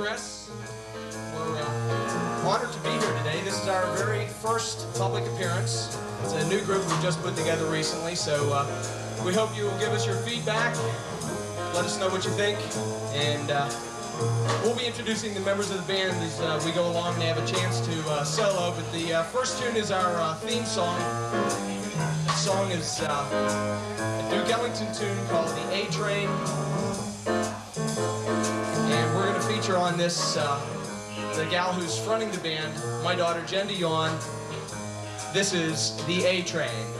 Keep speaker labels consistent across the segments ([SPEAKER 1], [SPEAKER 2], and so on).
[SPEAKER 1] Express. We're uh, honored to be here today. This is our very first public appearance. It's a new group we've just put together recently, so uh, we hope you will give us your feedback. Let us know what you think, and uh, we'll be introducing the members of the band as uh, we go along and have a chance to uh, solo. But the uh, first tune is our theme song. The song is a Duke Ellington tune called The A Train. On this uh, the gal who's fronting the band, my daughter Jendy Yon. This is The A Train.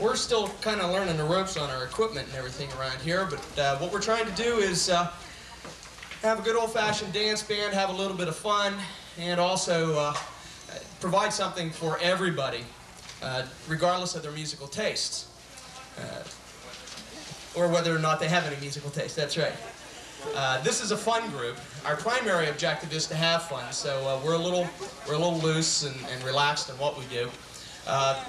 [SPEAKER 1] We're still kind of learning the ropes on our equipment and everything around here, but uh, what we're trying to do is uh, have a good old-fashioned dance band, have a little bit of fun, and also uh, provide something for everybody, uh, regardless of their musical tastes, uh, or whether or not they have any musical taste. That's right. Uh, this is a fun group. Our primary objective is to have fun, so uh, we're a little we're a little loose and, and relaxed in what we do. Uh,